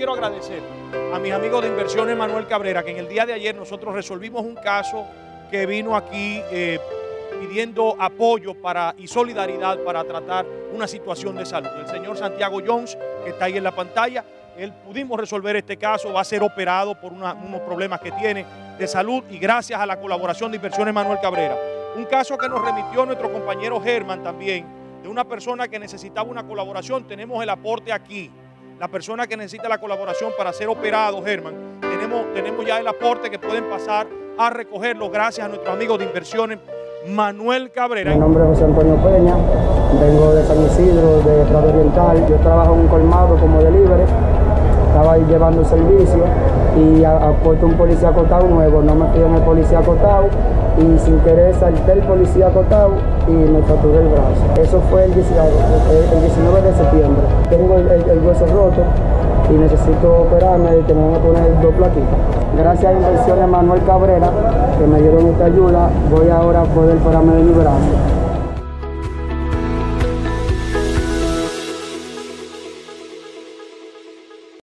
quiero agradecer a mis amigos de Inversiones Manuel Cabrera, que en el día de ayer nosotros resolvimos un caso que vino aquí eh, pidiendo apoyo para, y solidaridad para tratar una situación de salud. El señor Santiago Jones, que está ahí en la pantalla, él pudimos resolver este caso, va a ser operado por unos problemas que tiene de salud y gracias a la colaboración de Inversiones Manuel Cabrera. Un caso que nos remitió nuestro compañero Germán también, de una persona que necesitaba una colaboración, tenemos el aporte aquí. La persona que necesita la colaboración para ser operado, Germán, tenemos, tenemos ya el aporte que pueden pasar a recogerlo gracias a nuestros amigos de Inversiones Manuel Cabrera. Mi nombre es José Antonio Peña, vengo de San Isidro, de Prado Oriental. Yo trabajo en un colmado como delivery, estaba ahí llevando servicio y ha, puesto un policía acotado nuevo, no me piden el policía acotado y sin querer salté el policía acotado y me fracturé el brazo. Eso fue el 19, de septiembre. Tengo el hueso roto y necesito operarme y que van a poner dos plaquitas. Gracias a Inversiones Manuel Cabrera, que me dieron esta ayuda, voy ahora a poder operarme de mi brazo.